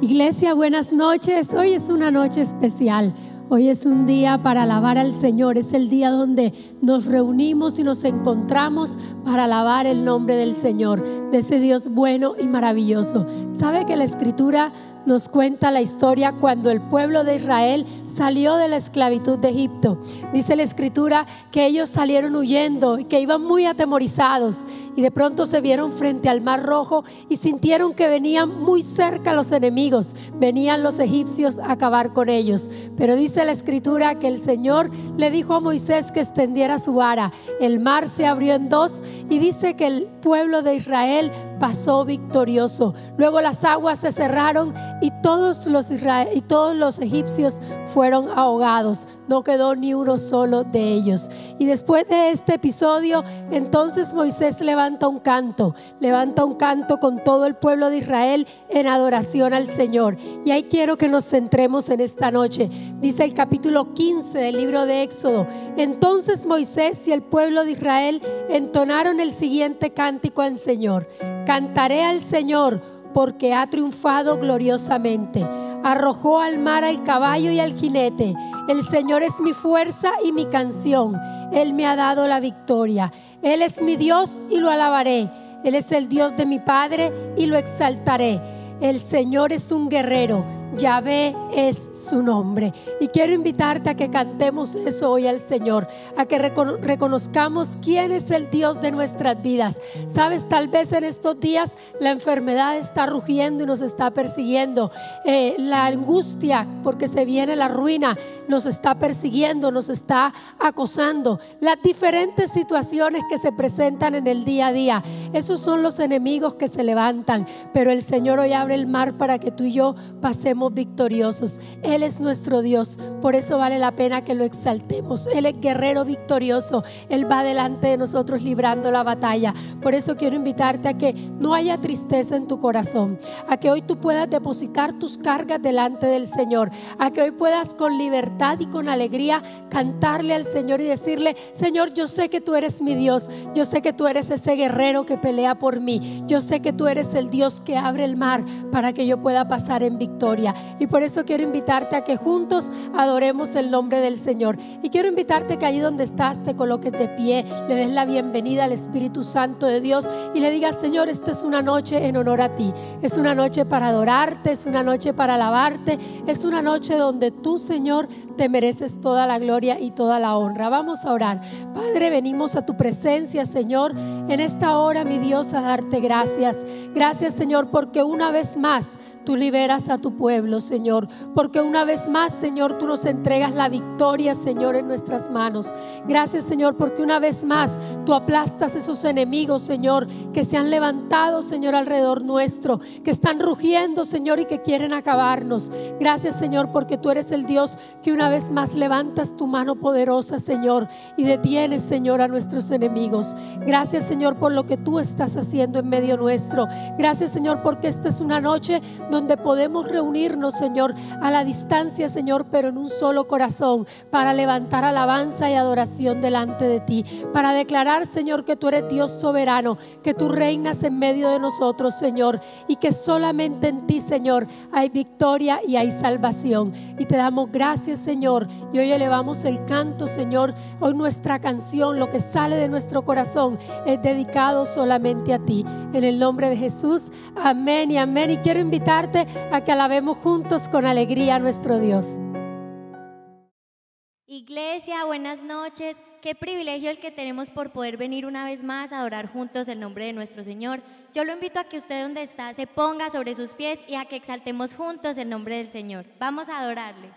Iglesia, buenas noches. Hoy es una noche especial. Hoy es un día para alabar al Señor. Es el día donde nos reunimos y nos encontramos para alabar el nombre del Señor, de ese Dios bueno y maravilloso. ¿Sabe que la escritura nos cuenta la historia cuando el pueblo de Israel salió de la esclavitud de Egipto. Dice la escritura que ellos salieron huyendo y que iban muy atemorizados y de pronto se vieron frente al mar rojo y sintieron que venían muy cerca los enemigos, venían los egipcios a acabar con ellos. Pero dice la escritura que el Señor le dijo a Moisés que extendiera su vara. El mar se abrió en dos y dice que el pueblo de Israel pasó victorioso. Luego las aguas se cerraron y todos los y todos los egipcios fueron ahogados. No quedó ni uno solo de ellos. Y después de este episodio, entonces Moisés levanta un canto, levanta un canto con todo el pueblo de Israel en adoración al Señor. Y ahí quiero que nos centremos en esta noche. Dice el capítulo 15 del libro de Éxodo. Entonces Moisés y el pueblo de Israel entonaron el siguiente cántico al Señor. Cantaré al Señor porque ha triunfado gloriosamente. Arrojó al mar al caballo y al jinete. El Señor es mi fuerza y mi canción. Él me ha dado la victoria. Él es mi Dios y lo alabaré. Él es el Dios de mi Padre y lo exaltaré. El Señor es un guerrero Yahvé es su nombre. Y quiero invitarte a que cantemos eso hoy al Señor, a que reconozcamos quién es el Dios de nuestras vidas. Sabes, tal vez en estos días la enfermedad está rugiendo y nos está persiguiendo. Eh, la angustia, porque se viene la ruina, nos está persiguiendo, nos está acosando. Las diferentes situaciones que se presentan en el día a día, esos son los enemigos que se levantan. Pero el Señor hoy abre el mar para que tú y yo pasemos victoriosos. Él es nuestro Dios, por eso vale la pena que lo exaltemos. Él es guerrero victorioso, Él va delante de nosotros librando la batalla. Por eso quiero invitarte a que no haya tristeza en tu corazón, a que hoy tú puedas depositar tus cargas delante del Señor, a que hoy puedas con libertad y con alegría cantarle al Señor y decirle, Señor, yo sé que tú eres mi Dios, yo sé que tú eres ese guerrero que pelea por mí, yo sé que tú eres el Dios que abre el mar para que yo pueda pasar en victoria. Y por eso quiero invitarte a que juntos adoremos el nombre del Señor. Y quiero invitarte que allí donde estás te coloques de pie, le des la bienvenida al Espíritu Santo de Dios y le digas, Señor, esta es una noche en honor a ti. Es una noche para adorarte, es una noche para alabarte, es una noche donde tú, Señor, te mereces toda la gloria y toda la honra. Vamos a orar. Padre, venimos a tu presencia, Señor, en esta hora, mi Dios, a darte gracias. Gracias, Señor, porque una vez más tú liberas a tu pueblo, Señor, porque una vez más, Señor, tú nos entregas la victoria, Señor, en nuestras manos. Gracias, Señor, porque una vez más tú aplastas esos enemigos, Señor, que se han levantado, Señor, alrededor nuestro, que están rugiendo, Señor, y que quieren acabarnos. Gracias, Señor, porque tú eres el Dios que una vez más levantas tu mano poderosa, Señor, y detienes, Señor, a nuestros enemigos. Gracias, Señor, por lo que tú estás haciendo en medio nuestro. Gracias, Señor, porque esta es una noche donde podemos reunirnos, Señor, a la distancia, Señor, pero en un solo corazón, para levantar alabanza y adoración delante de ti, para declarar, Señor, que tú eres Dios soberano, que tú reinas en medio de nosotros, Señor, y que solamente en ti, Señor, hay victoria y hay salvación. Y te damos gracias, Señor, y hoy elevamos el canto, Señor, hoy nuestra canción, lo que sale de nuestro corazón, es dedicado solamente a ti. En el nombre de Jesús, amén y amén. Y quiero invitar a que alabemos juntos con alegría nuestro Dios. Iglesia, buenas noches. Qué privilegio el que tenemos por poder venir una vez más a adorar juntos el nombre de nuestro Señor. Yo lo invito a que usted donde está se ponga sobre sus pies y a que exaltemos juntos el nombre del Señor. Vamos a adorarle.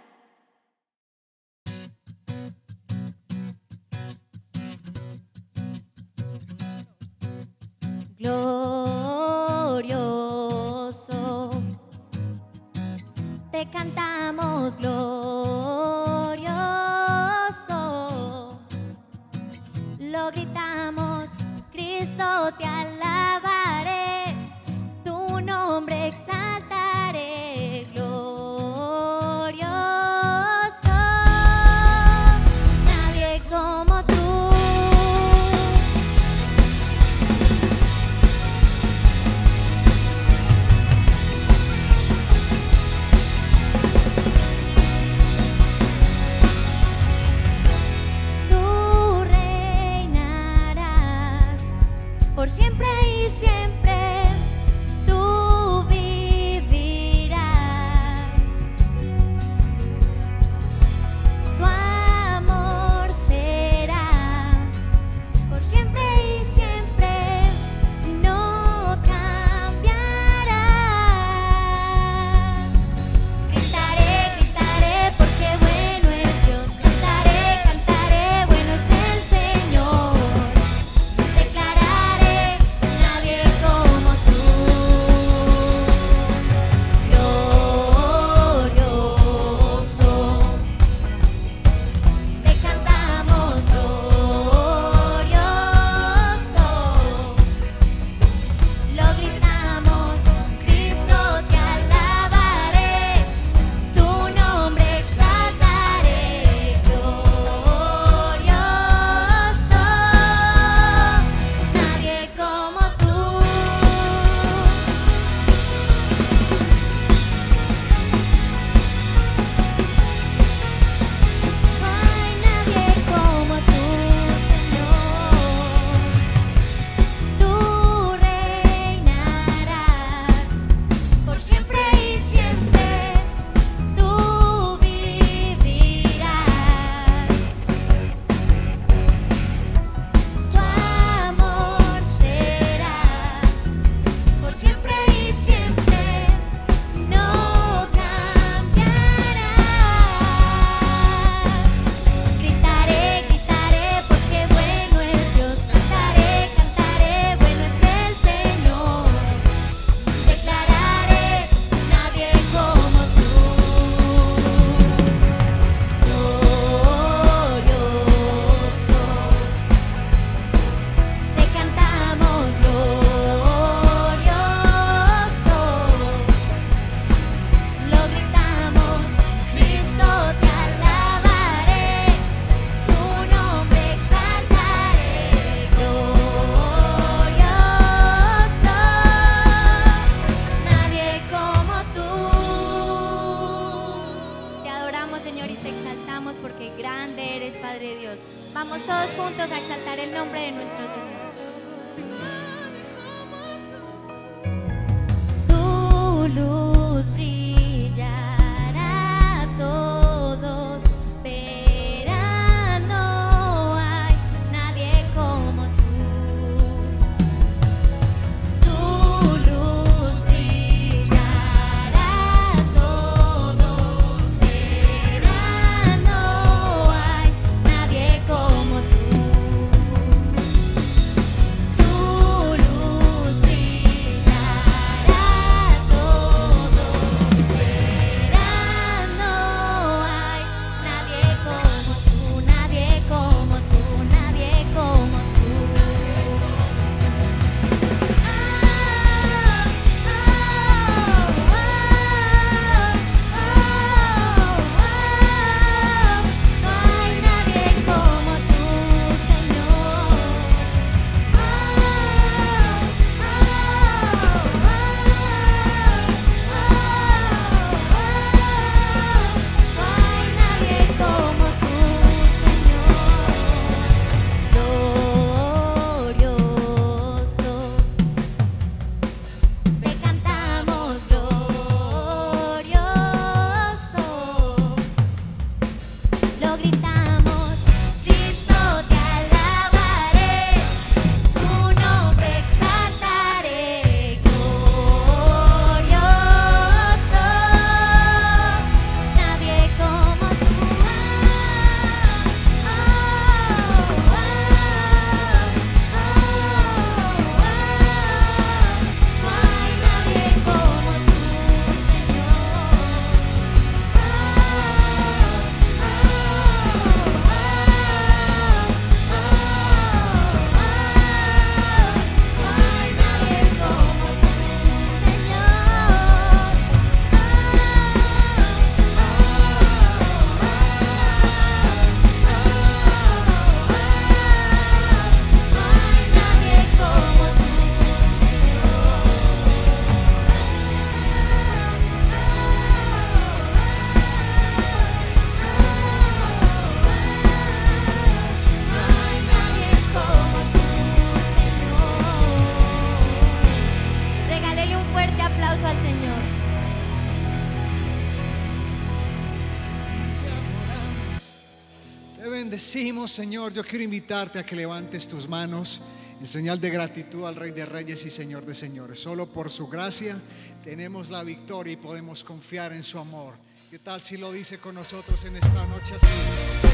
Porque grande eres, Padre Dios. Vamos todos juntos a exaltar el nombre de nuestro Señor. Lo invitarte a que levantes tus manos en señal de gratitud al Rey de Reyes y Señor de Señores. Solo por su gracia tenemos la victoria y podemos confiar en su amor. ¿Qué tal si lo dice con nosotros en esta noche así?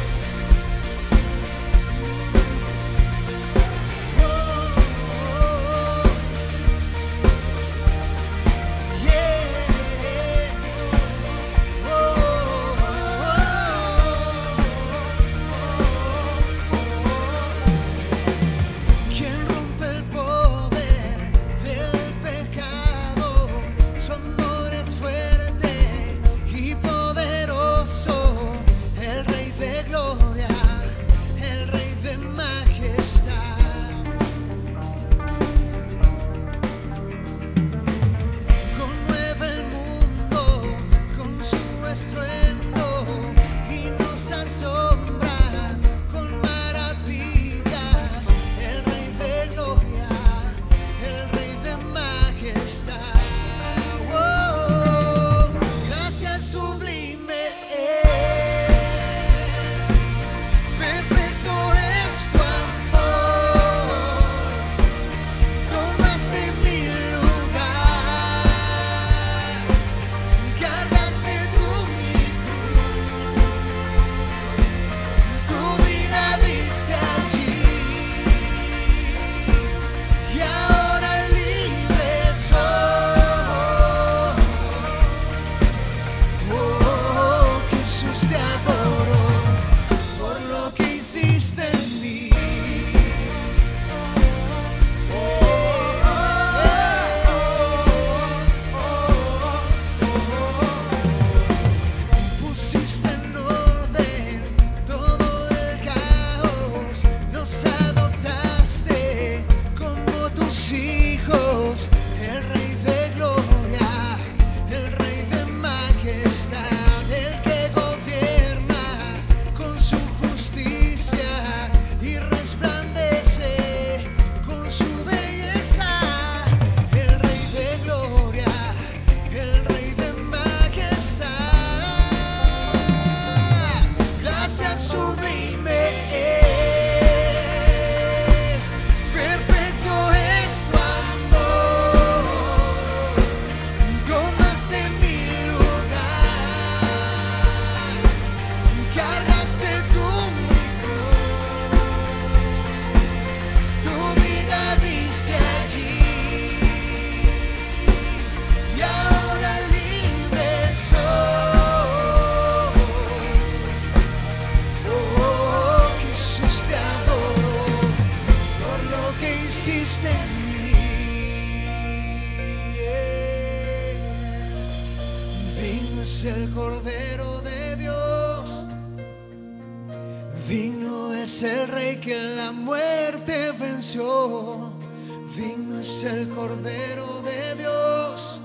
Es el Cordero de Dios.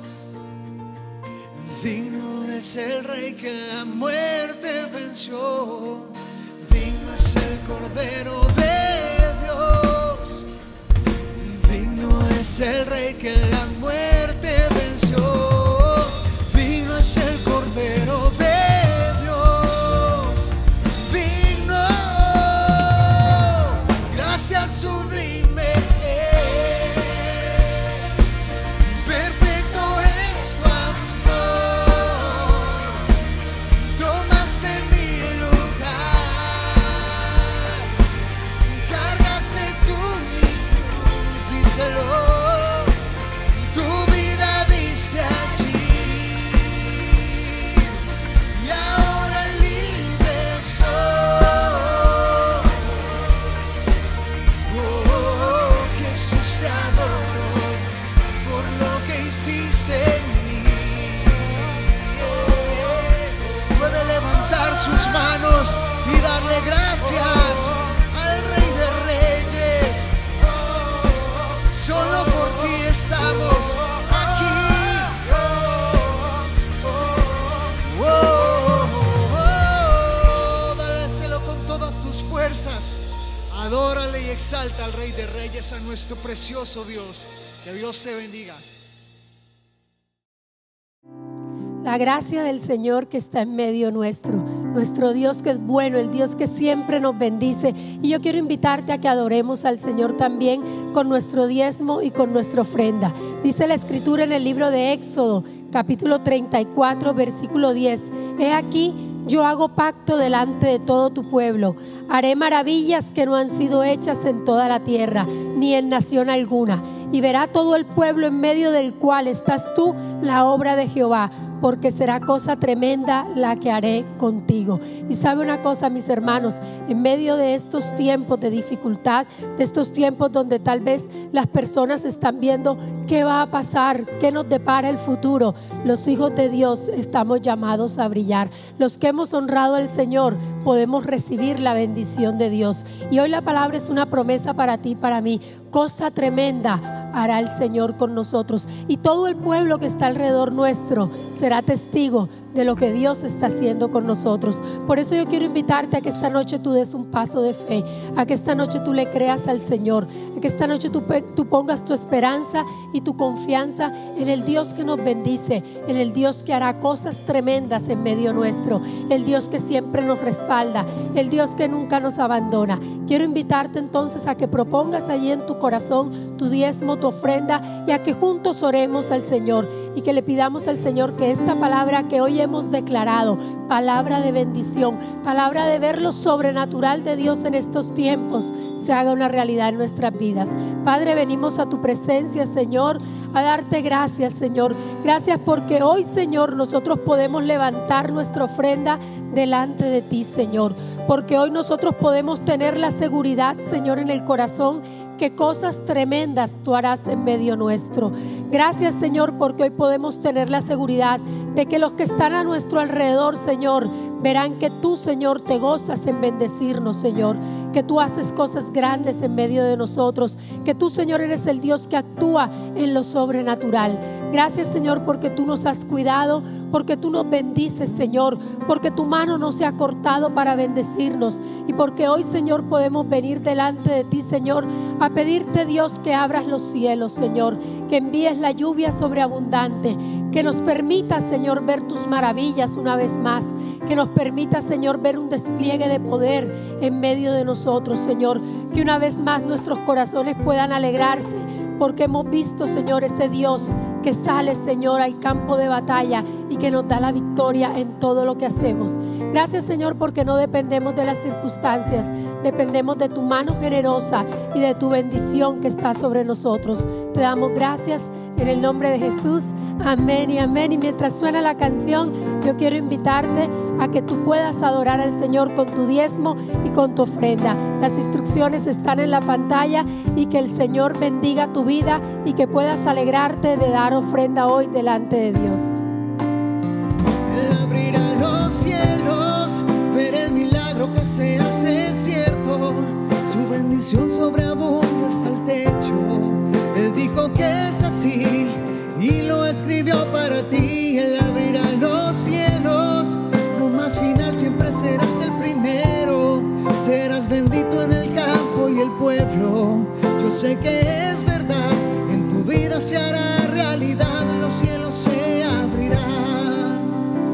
Digno es el Rey que la muerte venció. Digno es el Cordero de Dios. Digno es el Rey que la Al Rey de Reyes, a nuestro precioso Dios. Que Dios te bendiga. La gracia del Señor que está en medio nuestro, nuestro Dios que es bueno, el Dios que siempre nos bendice. Y yo quiero invitarte a que adoremos al Señor también con nuestro diezmo y con nuestra ofrenda. Dice la escritura en el libro de Éxodo, capítulo 34, versículo 10. He aquí, yo hago pacto delante de todo tu pueblo. Haré maravillas que no han sido hechas en toda la tierra, ni en nación alguna. Y verá todo el pueblo en medio del cual estás tú la obra de Jehová porque será cosa tremenda la que haré contigo. Y sabe una cosa, mis hermanos, en medio de estos tiempos de dificultad, de estos tiempos donde tal vez las personas están viendo qué va a pasar, qué nos depara el futuro, los hijos de Dios estamos llamados a brillar. Los que hemos honrado al Señor podemos recibir la bendición de Dios. Y hoy la palabra es una promesa para ti, para mí. Cosa tremenda hará el Señor con nosotros. Y todo el pueblo que está alrededor nuestro será testigo de lo que Dios está haciendo con nosotros. Por eso yo quiero invitarte a que esta noche tú des un paso de fe, a que esta noche tú le creas al Señor, que esta noche tú, pongas tu esperanza y tu confianza en el Dios que nos bendice, en el Dios que hará cosas tremendas en medio nuestro, el Dios que siempre nos respalda, el Dios que nunca nos abandona. Quiero invitarte entonces a que propongas allí en tu corazón tu diezmo, tu ofrenda y a que juntos oremos al Señor y que le pidamos al Señor que esta palabra que hoy hemos declarado, palabra de bendición, palabra de ver lo sobrenatural de Dios en estos tiempos, se haga una realidad en nuestras Padre, venimos a tu presencia, Señor, a darte gracias, Señor. Gracias porque hoy, Señor, nosotros podemos levantar nuestra ofrenda delante de ti, Señor. Porque hoy nosotros podemos tener la seguridad, Señor, en el corazón que cosas tremendas tú harás en medio nuestro. Gracias Señor porque hoy podemos tener la seguridad de que los que están a nuestro alrededor, Señor, verán que tú, Señor, te gozas en bendecirnos, Señor. Que tú haces cosas grandes en medio de nosotros. Que tú, Señor, eres el Dios que actúa en lo sobrenatural. Gracias, Señor, porque tú nos has cuidado, porque tú nos bendices, Señor, porque tu mano no se ha cortado para bendecirnos y porque hoy, Señor, podemos venir delante de ti, Señor, a pedirte, Dios, que abras los cielos, Señor, que envíes la lluvia sobreabundante, que nos permita, Señor, ver tus maravillas una vez más, que nos permita, Señor, ver un despliegue de poder en medio de nosotros, Señor, que una vez más nuestros corazones puedan alegrarse porque hemos visto, Señor, ese Dios que sale, Señor, al campo de batalla y que nos da la victoria en todo lo que hacemos. Gracias, Señor, porque no dependemos de las circunstancias, dependemos de tu mano generosa y de tu bendición que está sobre nosotros. Te damos gracias en el nombre de Jesús. Amén y amén. Y mientras suena la canción, yo quiero invitarte a que tú puedas adorar al Señor con tu diezmo y con tu ofrenda. Las instrucciones están en la pantalla y que el Señor bendiga tu vida y que puedas alegrarte de dar ofrenda hoy delante de Dios. El los cielos, ver el milagro que se hace cierto. Su bendición sobreabunda hasta el techo. Él dijo que es así y lo escribió para ti. Él abrirá los cielos. No más final, siempre serás el primero. Serás bendito en el campo y el pueblo. Yo sé que es verdad, se hará realidad, los cielos se abrirán.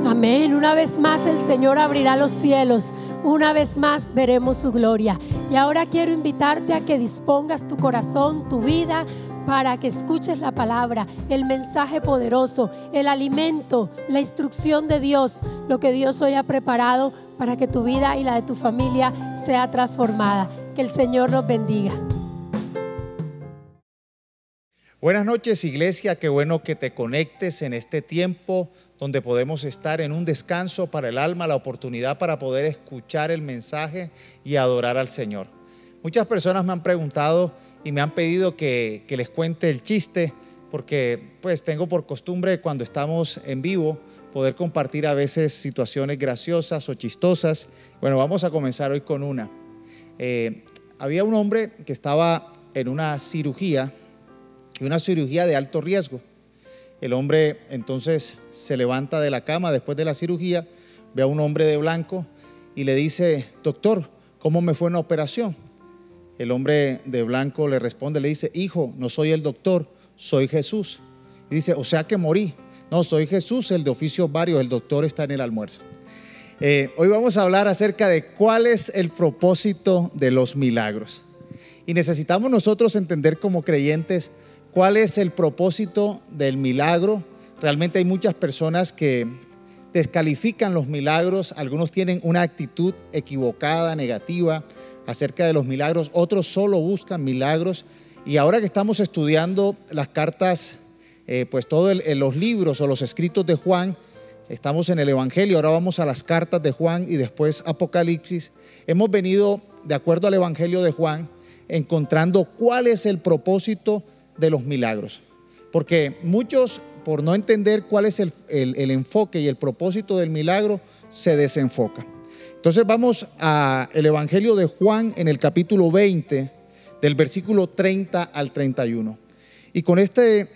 Amén. Una vez más el Señor abrirá los cielos. Una vez más veremos su gloria. Y ahora quiero invitarte a que dispongas tu corazón, tu vida, para que escuches la palabra, el mensaje poderoso, el alimento, la instrucción de Dios, lo que Dios hoy ha preparado para que tu vida y la de tu familia sea transformada. Que el Señor los bendiga. Buenas noches iglesia, qué bueno que te conectes en este tiempo donde podemos estar en un descanso para el alma, la oportunidad para poder escuchar el mensaje y adorar al Señor. Muchas personas me han preguntado y me han pedido que, les cuente el chiste porque pues tengo por costumbre cuando estamos en vivo poder compartir a veces situaciones graciosas o chistosas. Bueno, vamos a comenzar hoy con una. Eh, había un hombre que estaba en una cirugía y una cirugía de alto riesgo. El hombre entonces se levanta de la cama después de la cirugía, ve a un hombre de blanco y le dice, doctor, ¿cómo me fue en la operación? El hombre de blanco le responde, le dice, hijo, no soy el doctor, soy Jesús. Y dice, o sea que morí. No, soy Jesús, el de oficios varios, el doctor está en el almuerzo. Eh, hoy vamos a hablar acerca de cuál es el propósito de los milagros. Y necesitamos nosotros entender como creyentes ¿Cuál es el propósito del milagro? Realmente hay muchas personas que descalifican los milagros, algunos tienen una actitud equivocada, negativa acerca de los milagros, otros solo buscan milagros. Y ahora que estamos estudiando las cartas, eh, pues todos los libros o los escritos de Juan, estamos en el Evangelio, ahora vamos a las cartas de Juan y después Apocalipsis, hemos venido, de acuerdo al Evangelio de Juan, encontrando cuál es el propósito de los milagros. Porque muchos, por no entender cuál es el, enfoque y el propósito del milagro, se desenfoca. Entonces vamos al Evangelio de Juan en el capítulo 20, del versículo 30 al 31. Y con, este,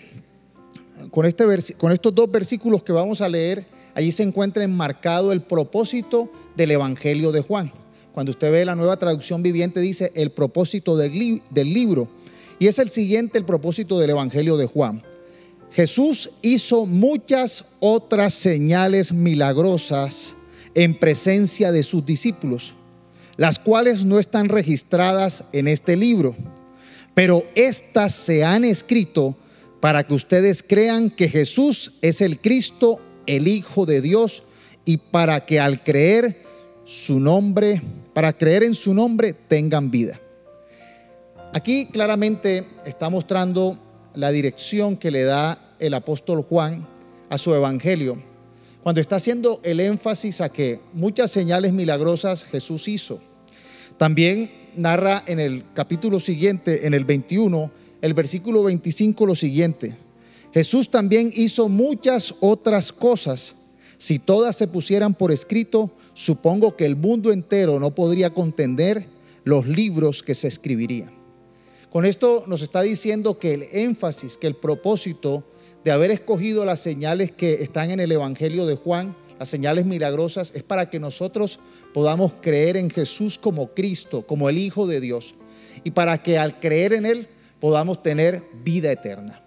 con, este con estos dos versículos que vamos a leer, allí se encuentra enmarcado el propósito del Evangelio de Juan. Cuando usted ve la nueva traducción viviente, dice el propósito del, del libro y es el siguiente el propósito del Evangelio de Juan. Jesús hizo muchas otras señales milagrosas en presencia de sus discípulos, las cuales no están registradas en este libro, pero estas se han escrito para que ustedes crean que Jesús es el Cristo, el Hijo de Dios, y para que al creer su nombre, para creer en su nombre, tengan vida. Aquí claramente está mostrando la dirección que le da el apóstol Juan a su evangelio, cuando está haciendo el énfasis a que muchas señales milagrosas Jesús hizo. También narra en el capítulo siguiente, en el 21, el versículo 25 lo siguiente. Jesús también hizo muchas otras cosas. Si todas se pusieran por escrito, supongo que el mundo entero no podría contender los libros que se escribirían. Con esto nos está diciendo que el énfasis, que el propósito de haber escogido las señales que están en el Evangelio de Juan, las señales milagrosas, es para que nosotros podamos creer en Jesús como Cristo, como el Hijo de Dios, y para que al creer en Él podamos tener vida eterna.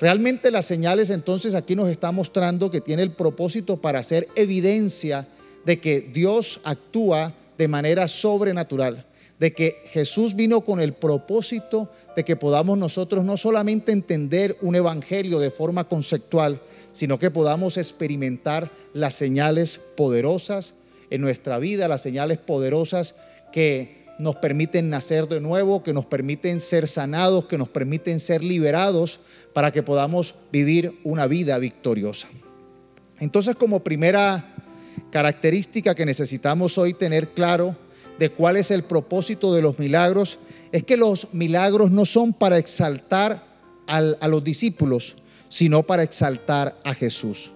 Realmente las señales entonces aquí nos está mostrando que tiene el propósito para hacer evidencia de que Dios actúa de manera sobrenatural de que Jesús vino con el propósito de que podamos nosotros no solamente entender un evangelio de forma conceptual, sino que podamos experimentar las señales poderosas en nuestra vida, las señales poderosas que nos permiten nacer de nuevo, que nos permiten ser sanados, que nos permiten ser liberados para que podamos vivir una vida victoriosa. Entonces, como primera característica que necesitamos hoy tener claro, de cuál es el propósito de los milagros, es que los milagros no son para exaltar a los discípulos, sino para exaltar a Jesús.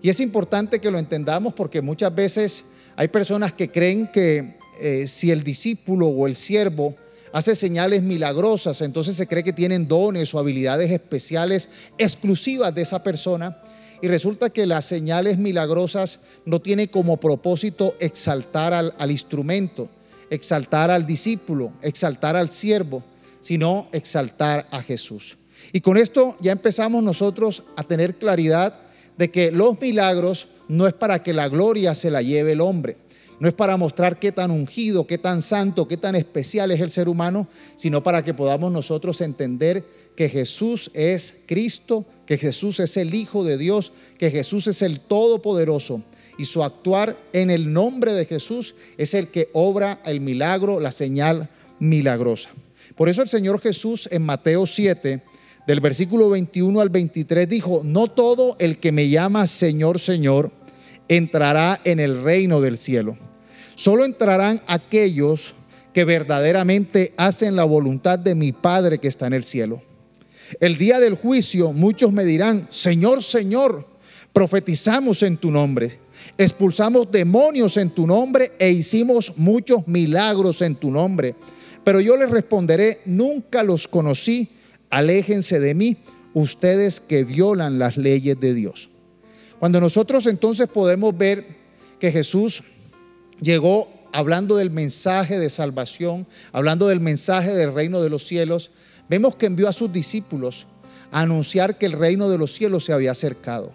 Y es importante que lo entendamos porque muchas veces hay personas que creen que eh, si el discípulo o el siervo hace señales milagrosas, entonces se cree que tienen dones o habilidades especiales exclusivas de esa persona. Y resulta que las señales milagrosas no tienen como propósito exaltar al, al instrumento, exaltar al discípulo, exaltar al siervo, sino exaltar a Jesús. Y con esto ya empezamos nosotros a tener claridad de que los milagros no es para que la gloria se la lleve el hombre, no es para mostrar qué tan ungido, qué tan santo, qué tan especial es el ser humano, sino para que podamos nosotros entender que Jesús es Cristo, que Jesús es el Hijo de Dios, que Jesús es el Todopoderoso. Y su actuar en el nombre de Jesús es el que obra el milagro, la señal milagrosa. Por eso el Señor Jesús en Mateo 7, del versículo 21 al 23, dijo, no todo el que me llama Señor, Señor, entrará en el reino del cielo Solo entrarán aquellos que verdaderamente hacen la voluntad de mi Padre que está en el cielo. El día del juicio muchos me dirán, Señor, Señor, profetizamos en tu nombre, expulsamos demonios en tu nombre e hicimos muchos milagros en tu nombre. Pero yo les responderé, nunca los conocí, aléjense de mí, ustedes que violan las leyes de Dios. Cuando nosotros entonces podemos ver que Jesús llegó hablando del mensaje de salvación, hablando del mensaje del reino de los cielos, vemos que envió a sus discípulos a anunciar que el reino de los cielos se había acercado.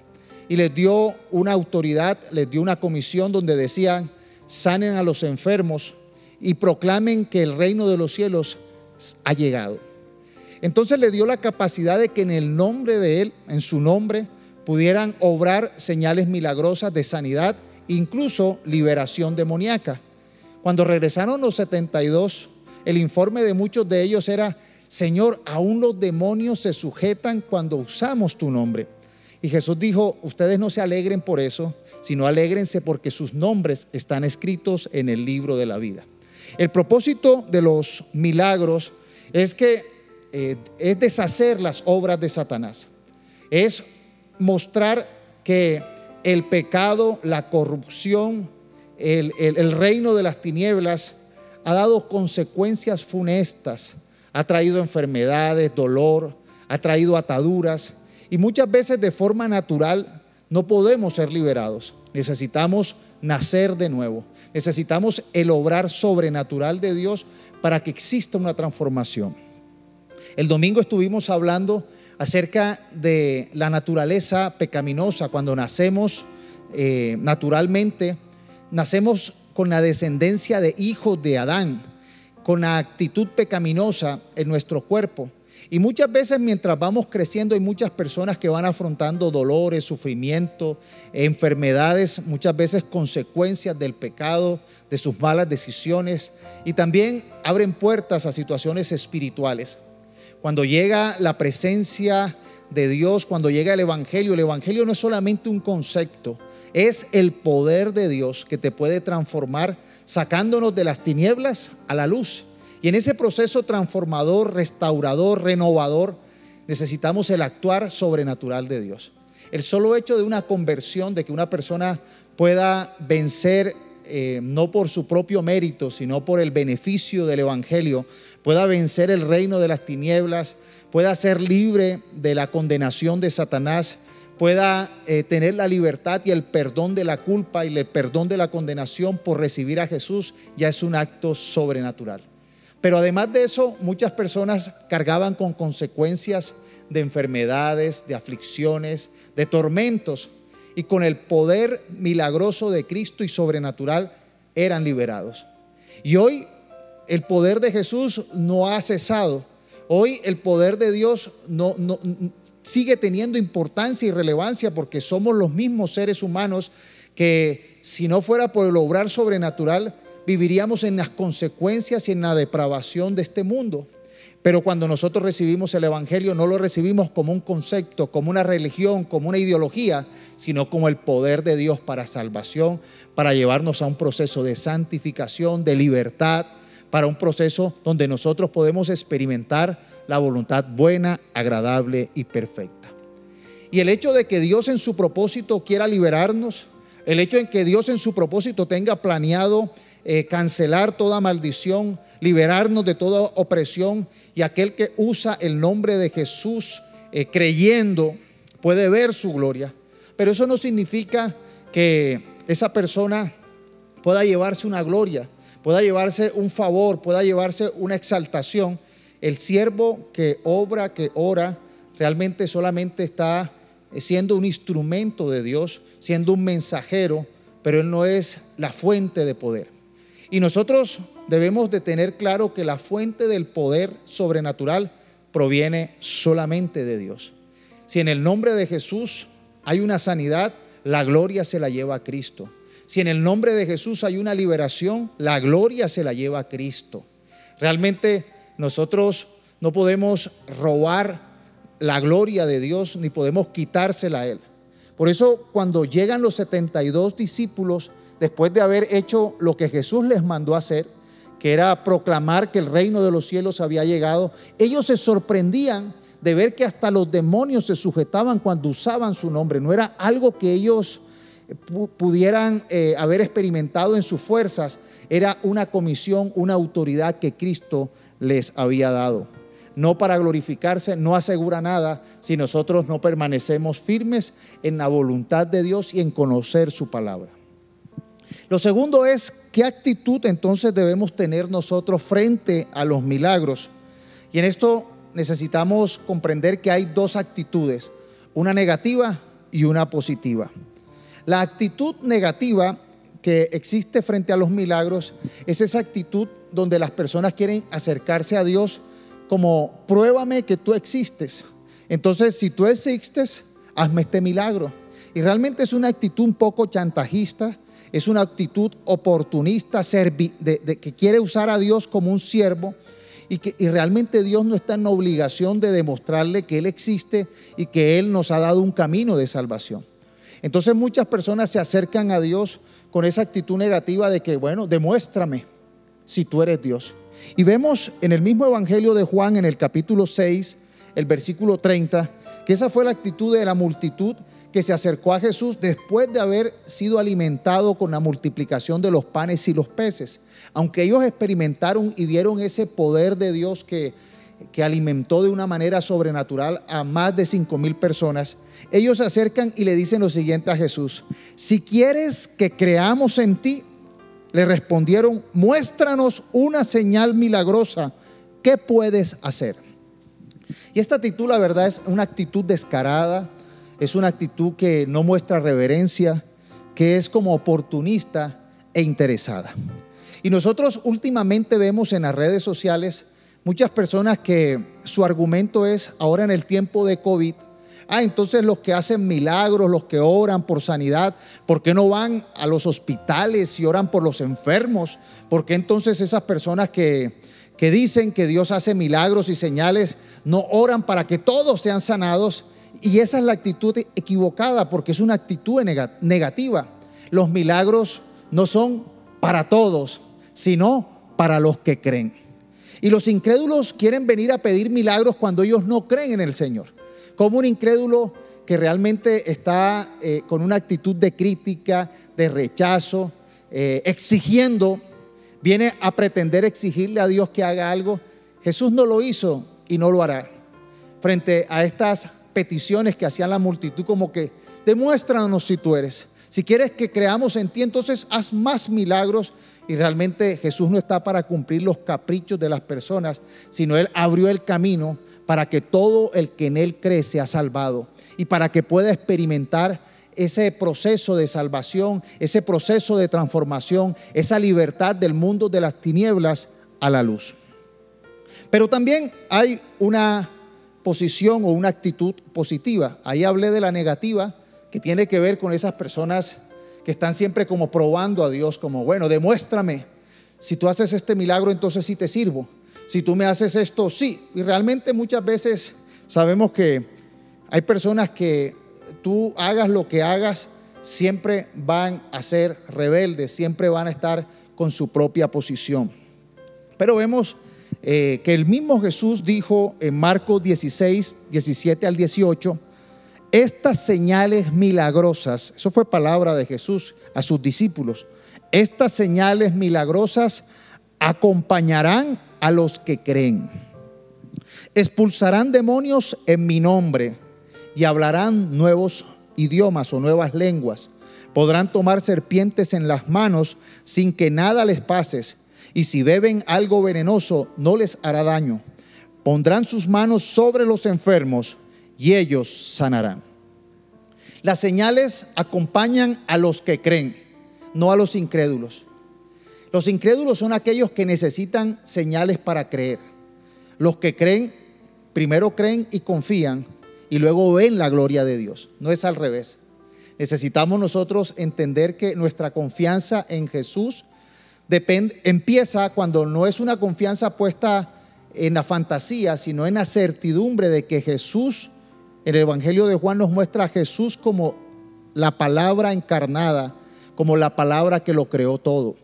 Y les dio una autoridad, les dio una comisión donde decían, sanen a los enfermos y proclamen que el reino de los cielos ha llegado. Entonces le dio la capacidad de que en el nombre de Él, en su nombre, pudieran obrar señales milagrosas de sanidad incluso liberación demoníaca. Cuando regresaron los 72, el informe de muchos de ellos era, Señor, aún los demonios se sujetan cuando usamos tu nombre. Y Jesús dijo, ustedes no se alegren por eso, sino alegrense porque sus nombres están escritos en el libro de la vida. El propósito de los milagros es que eh, es deshacer las obras de Satanás. Es mostrar que el pecado, la corrupción, el, reino de las tinieblas ha dado consecuencias funestas, ha traído enfermedades, dolor, ha traído ataduras y muchas veces de forma natural no podemos ser liberados. Necesitamos nacer de nuevo. Necesitamos el obrar sobrenatural de Dios para que exista una transformación. El domingo estuvimos hablando acerca de la naturaleza pecaminosa. Cuando nacemos eh, naturalmente, nacemos con la descendencia de hijos de Adán, con la actitud pecaminosa en nuestro cuerpo. Y muchas veces mientras vamos creciendo hay muchas personas que van afrontando dolores, sufrimiento, enfermedades, muchas veces consecuencias del pecado, de sus malas decisiones y también abren puertas a situaciones espirituales. Cuando llega la presencia de Dios, cuando llega el Evangelio, el Evangelio no es solamente un concepto, es el poder de Dios que te puede transformar sacándonos de las tinieblas a la luz. Y en ese proceso transformador, restaurador, renovador, necesitamos el actuar sobrenatural de Dios. El solo hecho de una conversión, de que una persona pueda vencer eh, no por su propio mérito, sino por el beneficio del Evangelio, pueda vencer el reino de las tinieblas, pueda ser libre de la condenación de Satanás, pueda eh, tener la libertad y el perdón de la culpa y el perdón de la condenación por recibir a Jesús, ya es un acto sobrenatural. Pero además de eso, muchas personas cargaban con consecuencias de enfermedades, de aflicciones, de tormentos y con el poder milagroso de Cristo y sobrenatural eran liberados. Y hoy el poder de Jesús no ha cesado. Hoy el poder de Dios no, sigue teniendo importancia y relevancia porque somos los mismos seres humanos que si no fuera por el obrar sobrenatural, viviríamos en las consecuencias y en la depravación de este mundo. Pero cuando nosotros recibimos el Evangelio, no lo recibimos como un concepto, como una religión, como una ideología, sino como el poder de Dios para salvación, para llevarnos a un proceso de santificación, de libertad, para un proceso donde nosotros podemos experimentar la voluntad buena, agradable y perfecta. Y el hecho de que Dios en su propósito quiera liberarnos, el hecho de que Dios en su propósito tenga planeado eh, cancelar toda maldición, liberarnos de toda opresión y aquel que usa el nombre de Jesús eh, creyendo puede ver su gloria. Pero eso no significa que esa persona pueda llevarse una gloria, pueda llevarse un favor, pueda llevarse una exaltación. El siervo que obra, que ora, realmente solamente está siendo un instrumento de Dios, siendo un mensajero, pero él no es la fuente de poder. Y nosotros debemos de tener claro que la fuente del poder sobrenatural proviene solamente de Dios. Si en el nombre de Jesús hay una sanidad, la gloria se la lleva a Cristo. Si en el nombre de Jesús hay una liberación, la gloria se la lleva a Cristo. Realmente nosotros no podemos robar la gloria de Dios ni podemos quitársela a Él. Por eso cuando llegan los 72 discípulos, después de haber hecho lo que Jesús les mandó hacer, que era proclamar que el reino de los cielos había llegado, ellos se sorprendían de ver que hasta los demonios se sujetaban cuando usaban su nombre. No era algo que ellos pudieran eh, haber experimentado en sus fuerzas, era una comisión, una autoridad que Cristo les había dado. No para glorificarse, no asegura nada si nosotros no permanecemos firmes en la voluntad de Dios y en conocer su palabra. Lo segundo es qué actitud entonces debemos tener nosotros frente a los milagros. Y en esto necesitamos comprender que hay dos actitudes, una negativa y una positiva. La actitud negativa que existe frente a los milagros es esa actitud donde las personas quieren acercarse a Dios como pruébame que tú existes. Entonces, si tú existes, hazme este milagro. Y realmente es una actitud un poco chantajista, es una actitud oportunista de, que quiere usar a Dios como un siervo y que y realmente Dios no está en obligación de demostrarle que Él existe y que Él nos ha dado un camino de salvación. Entonces muchas personas se acercan a Dios con esa actitud negativa de que, bueno, demuéstrame si tú eres Dios. Y vemos en el mismo Evangelio de Juan, en el capítulo 6, el versículo 30, que esa fue la actitud de la multitud que se acercó a Jesús después de haber sido alimentado con la multiplicación de los panes y los peces. Aunque ellos experimentaron y vieron ese poder de Dios que, que alimentó de una manera sobrenatural a más de cinco mil personas, ellos se acercan y le dicen lo siguiente a Jesús, si quieres que creamos en ti, le respondieron, muéstranos una señal milagrosa, ¿qué puedes hacer? Y esta actitud, la verdad, es una actitud descarada, es una actitud que no muestra reverencia, que es como oportunista e interesada. Y nosotros últimamente vemos en las redes sociales muchas personas que su argumento es, ahora en el tiempo de COVID, ah, entonces los que hacen milagros, los que oran por sanidad, ¿por qué no van a los hospitales y oran por los enfermos? ¿Por qué entonces esas personas que, que dicen que Dios hace milagros y señales no oran para que todos sean sanados? Y esa es la actitud equivocada porque es una actitud negativa. Los milagros no son para todos, sino para los que creen. Y los incrédulos quieren venir a pedir milagros cuando ellos no creen en el Señor. Como un incrédulo que realmente está eh, con una actitud de crítica, de rechazo, eh, exigiendo, viene a pretender exigirle a Dios que haga algo. Jesús no lo hizo y no lo hará. Frente a estas peticiones que hacían la multitud, como que demuéstranos si tú eres. Si quieres que creamos en ti, entonces haz más milagros. Y realmente Jesús no está para cumplir los caprichos de las personas, sino Él abrió el camino para que todo el que en Él cree sea salvado y para que pueda experimentar ese proceso de salvación, ese proceso de transformación, esa libertad del mundo de las tinieblas a la luz. Pero también hay una posición o una actitud positiva. Ahí hablé de la negativa, que tiene que ver con esas personas que están siempre como probando a Dios, como, bueno, demuéstrame. Si tú haces este milagro, entonces sí te sirvo. Si tú me haces esto, sí. Y realmente muchas veces sabemos que hay personas que tú hagas lo que hagas, siempre van a ser rebeldes, siempre van a estar con su propia posición. Pero vemos eh, que el mismo Jesús dijo en Marcos 16, 17 al 18, estas señales milagrosas, eso fue palabra de Jesús a sus discípulos, estas señales milagrosas acompañarán a los que creen. Expulsarán demonios en mi nombre y hablarán nuevos idiomas o nuevas lenguas. Podrán tomar serpientes en las manos sin que nada les pase. Y si beben algo venenoso, no les hará daño. Pondrán sus manos sobre los enfermos y ellos sanarán. Las señales acompañan a los que creen, no a los incrédulos. Los incrédulos son aquellos que necesitan señales para creer. Los que creen, primero creen y confían y luego ven la gloria de Dios. No es al revés. Necesitamos nosotros entender que nuestra confianza en Jesús empieza cuando no es una confianza puesta en la fantasía, sino en la certidumbre de que Jesús, el Evangelio de Juan nos muestra a Jesús como la palabra encarnada, como la palabra que lo creó todo,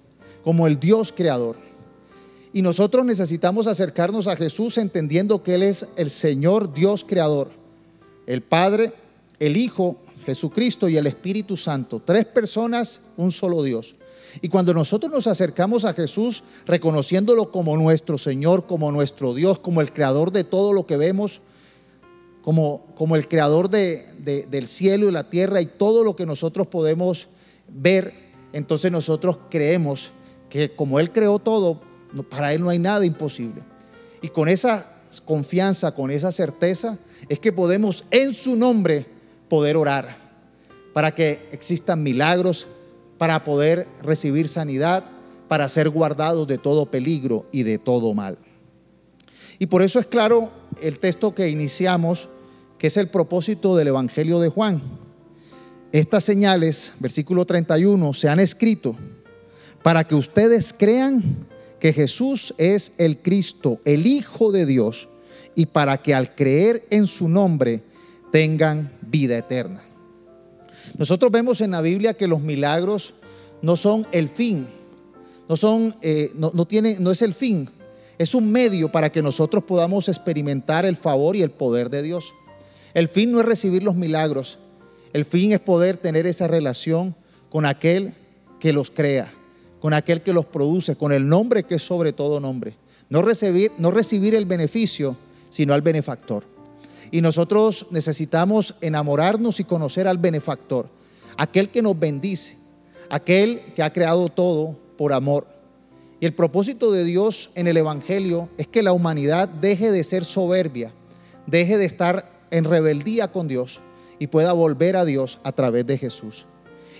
como el Dios creador. Y nosotros necesitamos acercarnos a Jesús entendiendo que Él es el Señor Dios creador el Padre, el Hijo, Jesucristo y el Espíritu Santo. Tres personas, un solo Dios. Y cuando nosotros nos acercamos a Jesús, reconociéndolo como nuestro Señor, como nuestro Dios, como el creador de todo lo que vemos, como, como el creador de, del cielo y la tierra y todo lo que nosotros podemos ver, entonces nosotros creemos que como Él creó todo, para Él no hay nada imposible. Y con esa confianza, con esa certeza, es que podemos en su nombre poder orar para que existan milagros, para poder recibir sanidad, para ser guardados de todo peligro y de todo mal. Y por eso es claro el texto que iniciamos, que es el propósito del Evangelio de Juan. Estas señales, versículo 31, se han escrito para que ustedes crean que Jesús es el Cristo, el Hijo de Dios, y para que al creer en su nombre tengan vida eterna. Nosotros vemos en la Biblia que los milagros no son el fin, no son, eh, no, no, no es el fin, es un medio para que nosotros podamos experimentar el favor y el poder de Dios. El fin no es recibir los milagros, el fin es poder tener esa relación con aquel que los crea, con aquel que los produce, con el nombre que es sobre todo nombre. No recibir, no recibir el beneficio, sino al benefactor. Y nosotros necesitamos enamorarnos y conocer al benefactor, aquel que nos bendice, aquel que ha creado todo por amor. Y el propósito de Dios en el Evangelio es que la humanidad deje de ser soberbia, deje de estar en rebeldía con Dios y pueda volver a Dios a través de Jesús.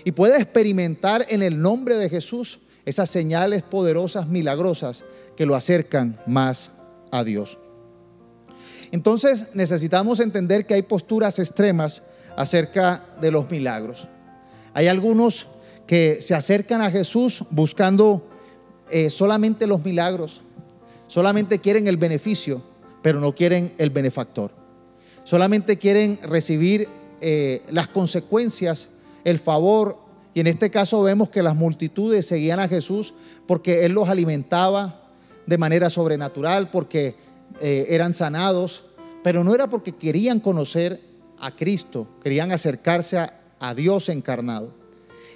Y pueda experimentar en el nombre de Jesús esas señales poderosas, milagrosas, que lo acercan más a Dios. Entonces necesitamos entender que hay posturas extremas acerca de los milagros. Hay algunos que se acercan a Jesús buscando eh, solamente los milagros, solamente quieren el beneficio, pero no quieren el benefactor. Solamente quieren recibir eh, las consecuencias, el favor, y en este caso vemos que las multitudes seguían a Jesús porque Él los alimentaba de manera sobrenatural, porque eh, eran sanados, pero no era porque querían conocer a Cristo, querían acercarse a, a Dios encarnado.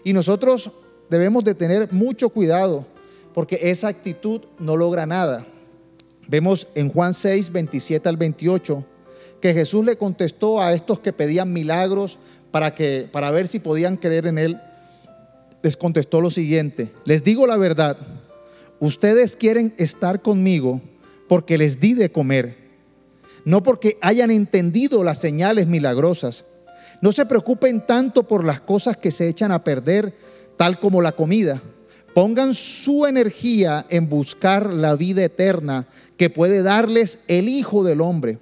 Y nosotros debemos de tener mucho cuidado porque esa actitud no logra nada. Vemos en Juan 6, 27 al 28, que Jesús le contestó a estos que pedían milagros para, que, para ver si podían creer en Él. Les contestó lo siguiente, les digo la verdad, ustedes quieren estar conmigo porque les di de comer, no porque hayan entendido las señales milagrosas. No se preocupen tanto por las cosas que se echan a perder, tal como la comida. Pongan su energía en buscar la vida eterna que puede darles el Hijo del Hombre,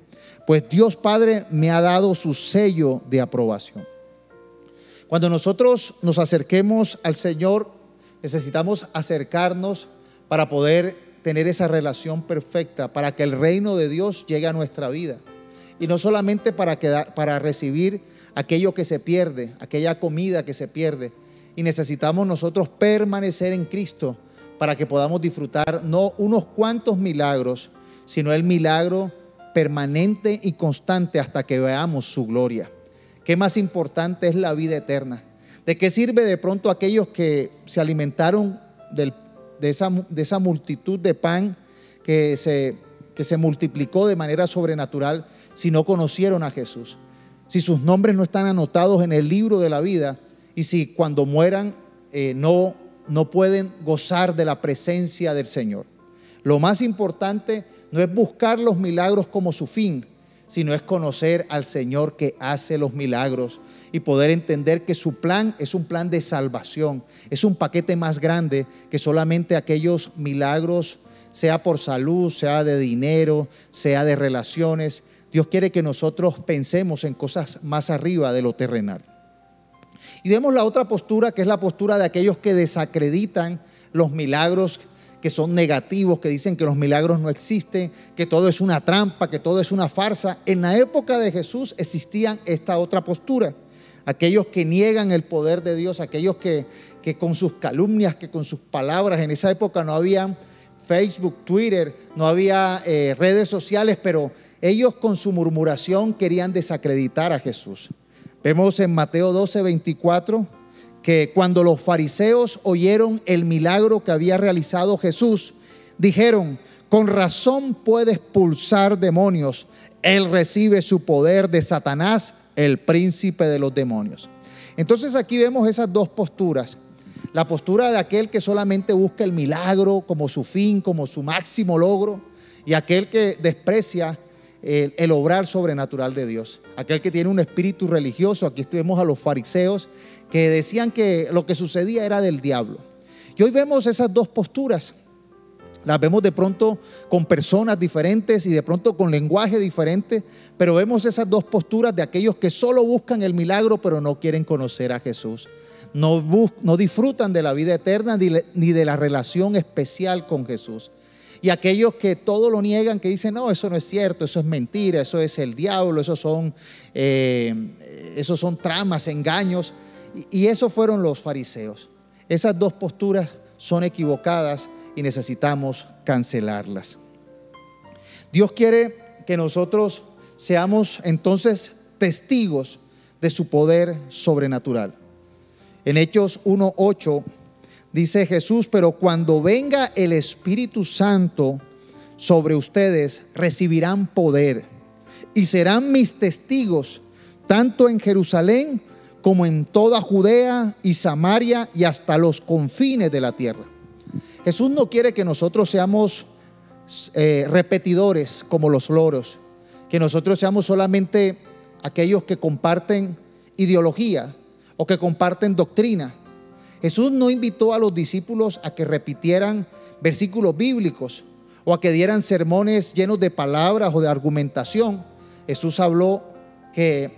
pues Dios Padre me ha dado su sello de aprobación. Cuando nosotros nos acerquemos al Señor, necesitamos acercarnos para poder tener esa relación perfecta, para que el reino de Dios llegue a nuestra vida. Y no solamente para, para recibir aquello que se pierde, aquella comida que se pierde. Y necesitamos nosotros permanecer en Cristo para que podamos disfrutar no unos cuantos milagros, sino el milagro permanente y constante hasta que veamos su gloria. ¿Qué más importante es la vida eterna? ¿De qué sirve de pronto aquellos que se alimentaron de, esa, multitud de pan que se, que se multiplicó de manera sobrenatural si no conocieron a Jesús? Si sus nombres no están anotados en el libro de la vida y si cuando mueran eh, no, no pueden gozar de la presencia del Señor. Lo más importante no es buscar los milagros como su fin, sino es conocer al Señor que hace los milagros y poder entender que su plan es un plan de salvación, es un paquete más grande que solamente aquellos milagros, sea por salud, sea de dinero, sea de relaciones. Dios quiere que nosotros pensemos en cosas más arriba de lo terrenal. Y vemos la otra postura, que es la postura de aquellos que desacreditan los milagros que son negativos, que dicen que los milagros no existen, que todo es una trampa, que todo es una farsa. En la época de Jesús existían esta otra postura. Aquellos que niegan el poder de Dios, aquellos que, que con sus calumnias, que con sus palabras, en esa época no había Facebook, Twitter, no había eh, redes sociales, pero ellos con su murmuración querían desacreditar a Jesús. Vemos en Mateo 12, 24 que cuando los fariseos oyeron el milagro que había realizado Jesús, dijeron, con razón puede expulsar demonios. Él recibe su poder de Satanás, el príncipe de los demonios. Entonces aquí vemos esas dos posturas. La postura de aquel que solamente busca el milagro como su fin, como su máximo logro, y aquel que desprecia el, obrar sobrenatural de Dios. Aquel que tiene un espíritu religioso, aquí vemos a los fariseos que decían que lo que sucedía era del diablo. Y hoy vemos esas dos posturas. Las vemos de pronto con personas diferentes y de pronto con lenguaje diferente, pero vemos esas dos posturas de aquellos que solo buscan el milagro pero no quieren conocer a Jesús. No, disfrutan de la vida eterna ni de la relación especial con Jesús y aquellos que todo lo niegan, que dicen, no, eso no es cierto, eso es mentira, eso es el diablo, eso son, eh, son tramas, engaños. Y, esos fueron los fariseos. Esas dos posturas son equivocadas y necesitamos cancelarlas. Dios quiere que nosotros seamos entonces testigos de su poder sobrenatural. En Hechos 1.8 Dice Jesús, pero cuando venga el Espíritu Santo sobre ustedes, recibirán poder y serán mis testigos, tanto en Jerusalén como en toda Judea y Samaria y hasta los confines de la tierra. Jesús no quiere que nosotros seamos eh, repetidores como los loros, que nosotros seamos solamente aquellos que comparten ideología o que comparten doctrina. Jesús no invitó a los discípulos a que repitieran versículos bíblicos o a que dieran sermones llenos de palabras o de argumentación. Jesús habló que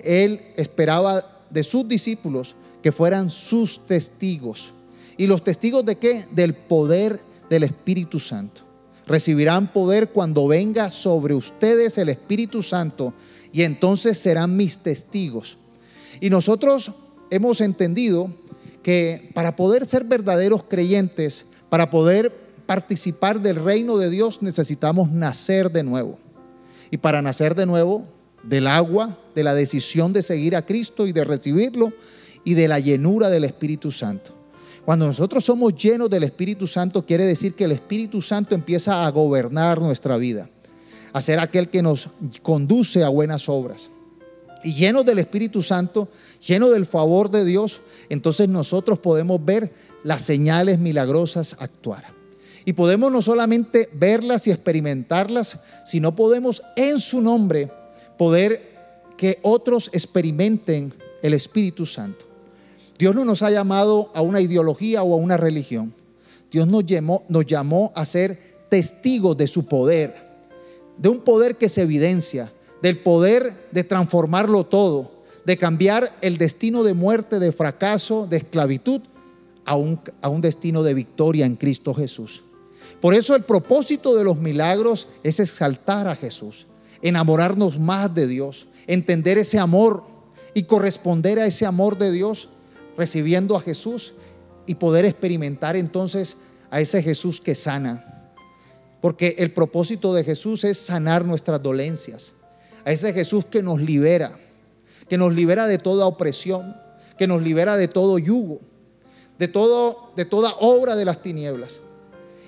él esperaba de sus discípulos que fueran sus testigos. ¿Y los testigos de qué? Del poder del Espíritu Santo. Recibirán poder cuando venga sobre ustedes el Espíritu Santo y entonces serán mis testigos. Y nosotros hemos entendido que para poder ser verdaderos creyentes, para poder participar del reino de Dios, necesitamos nacer de nuevo. Y para nacer de nuevo, del agua, de la decisión de seguir a Cristo y de recibirlo, y de la llenura del Espíritu Santo. Cuando nosotros somos llenos del Espíritu Santo, quiere decir que el Espíritu Santo empieza a gobernar nuestra vida, a ser aquel que nos conduce a buenas obras y llenos del Espíritu Santo, llenos del favor de Dios, entonces nosotros podemos ver las señales milagrosas actuar. Y podemos no solamente verlas y experimentarlas, sino podemos en su nombre poder que otros experimenten el Espíritu Santo. Dios no nos ha llamado a una ideología o a una religión. Dios nos llamó, nos llamó a ser testigos de su poder, de un poder que se evidencia, del poder de transformarlo todo, de cambiar el destino de muerte, de fracaso, de esclavitud, a un, a un destino de victoria en Cristo Jesús. Por eso el propósito de los milagros es exaltar a Jesús, enamorarnos más de Dios, entender ese amor y corresponder a ese amor de Dios recibiendo a Jesús y poder experimentar entonces a ese Jesús que sana. Porque el propósito de Jesús es sanar nuestras dolencias, a ese Jesús que nos libera, que nos libera de toda opresión, que nos libera de todo yugo, de, todo, de toda obra de las tinieblas.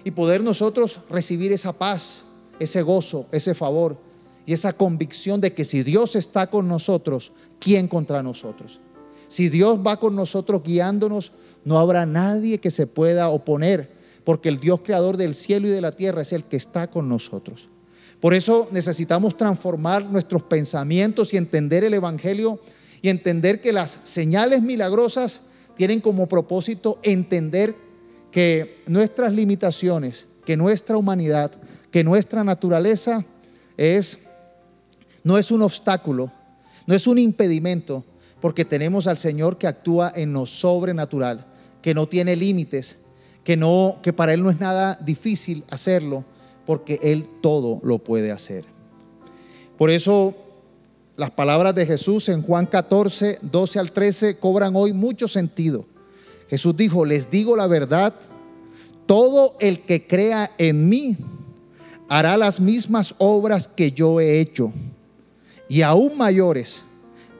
Y poder nosotros recibir esa paz, ese gozo, ese favor y esa convicción de que si Dios está con nosotros, ¿quién contra nosotros? Si Dios va con nosotros guiándonos, no habrá nadie que se pueda oponer, porque el Dios creador del cielo y de la tierra es el que está con nosotros. Por eso necesitamos transformar nuestros pensamientos y entender el Evangelio y entender que las señales milagrosas tienen como propósito entender que nuestras limitaciones, que nuestra humanidad, que nuestra naturaleza es no es un obstáculo, no es un impedimento, porque tenemos al Señor que actúa en lo sobrenatural, que no tiene límites, que no que para él no es nada difícil hacerlo, porque él todo lo puede hacer. Por eso las palabras de Jesús en Juan 14, 12 al 13 cobran hoy mucho sentido. Jesús dijo, les digo la verdad, todo el que crea en mí hará las mismas obras que yo he hecho y aún mayores,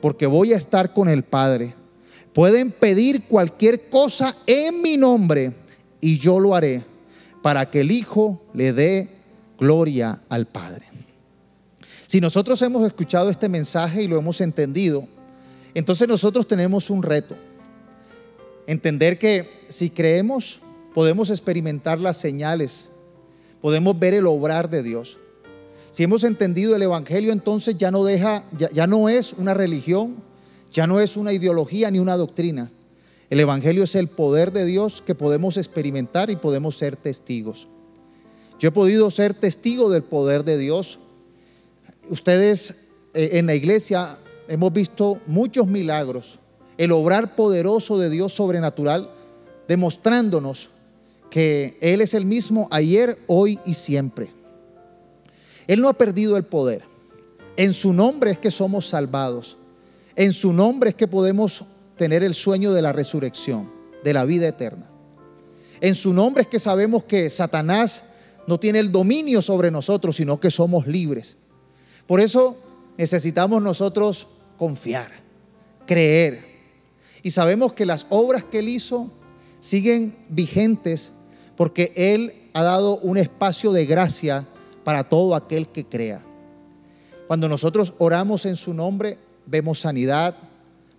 porque voy a estar con el Padre. Pueden pedir cualquier cosa en mi nombre y yo lo haré para que el Hijo le dé gloria al Padre. Si nosotros hemos escuchado este mensaje y lo hemos entendido, entonces nosotros tenemos un reto. Entender que si creemos, podemos experimentar las señales, podemos ver el obrar de Dios. Si hemos entendido el Evangelio, entonces ya no deja, ya, no es una religión, ya no es una ideología ni una doctrina. El Evangelio es el poder de Dios que podemos experimentar y podemos ser testigos. Yo he podido ser testigo del poder de Dios ustedes eh, en la iglesia hemos visto muchos milagros, el obrar poderoso de Dios sobrenatural, demostrándonos que Él es el mismo ayer, hoy y siempre. Él no ha perdido el poder. En su nombre es que somos salvados. En su nombre es que podemos tener el sueño de la resurrección, de la vida eterna. En su nombre es que sabemos que Satanás no tiene el dominio sobre nosotros, sino que somos libres. Por eso necesitamos nosotros confiar, creer. Y sabemos que las obras que Él hizo siguen vigentes porque Él ha dado un espacio de gracia para todo aquel que crea. Cuando nosotros oramos en su nombre, vemos sanidad,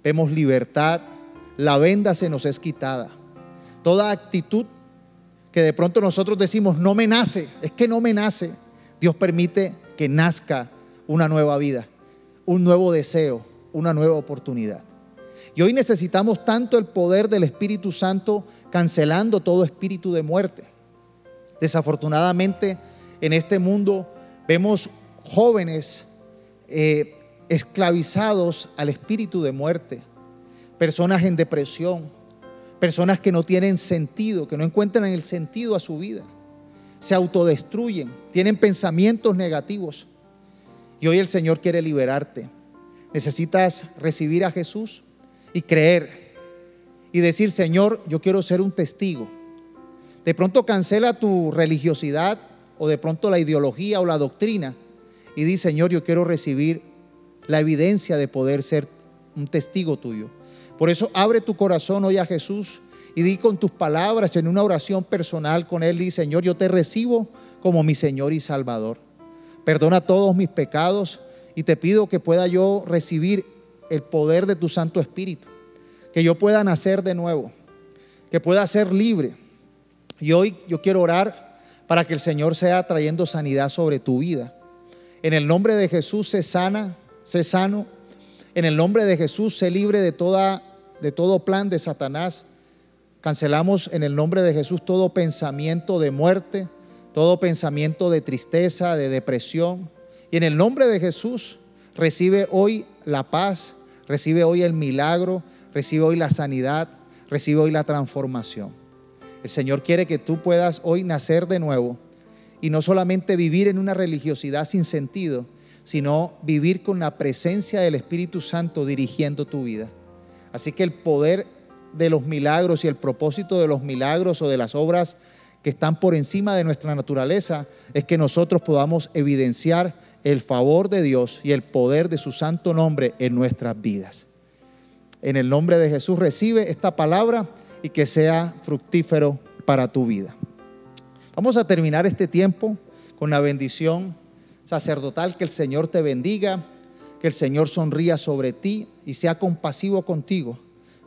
vemos libertad, la venda se nos es quitada. Toda actitud que de pronto nosotros decimos, no me nace, es que no me nace, Dios permite que nazca una nueva vida, un nuevo deseo, una nueva oportunidad. Y hoy necesitamos tanto el poder del Espíritu Santo cancelando todo espíritu de muerte. Desafortunadamente en este mundo vemos jóvenes eh, esclavizados al espíritu de muerte, personas en depresión, personas que no tienen sentido, que no encuentran el sentido a su vida, se autodestruyen, tienen pensamientos negativos. Y hoy el Señor quiere liberarte. Necesitas recibir a Jesús y creer y decir, Señor, yo quiero ser un testigo. De pronto cancela tu religiosidad o de pronto la ideología o la doctrina y di, Señor, yo quiero recibir la evidencia de poder ser un testigo tuyo. Por eso abre tu corazón hoy a Jesús y di con tus palabras en una oración personal con Él, di, Señor, yo te recibo como mi Señor y Salvador. Perdona todos mis pecados y te pido que pueda yo recibir el poder de tu Santo Espíritu, que yo pueda nacer de nuevo, que pueda ser libre. Y hoy yo quiero orar para que el Señor sea trayendo sanidad sobre tu vida. En el nombre de Jesús se sana, sé sano. En el nombre de Jesús sé libre de toda de todo plan de Satanás. Cancelamos en el nombre de Jesús todo pensamiento de muerte, todo pensamiento de tristeza, de depresión. Y en el nombre de Jesús, recibe hoy la paz, recibe hoy el milagro, recibe hoy la sanidad, recibe hoy la transformación. El Señor quiere que tú puedas hoy nacer de nuevo y no solamente vivir en una religiosidad sin sentido, sino vivir con la presencia del Espíritu Santo dirigiendo tu vida. Así que el poder de los milagros y el propósito de los milagros o de las obras que están por encima de nuestra naturaleza, es que nosotros podamos evidenciar el favor de Dios y el poder de su santo nombre en nuestras vidas. En el nombre de Jesús recibe esta palabra y que sea fructífero para tu vida. Vamos a terminar este tiempo con la bendición sacerdotal, que el Señor te bendiga, que el Señor sonría sobre ti y sea compasivo contigo,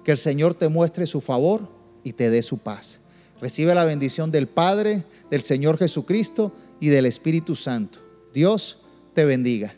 que el Señor te muestre su favor y te dé su paz. Recibe la bendición del Padre, del Señor Jesucristo y del Espíritu Santo. Dios te bendiga.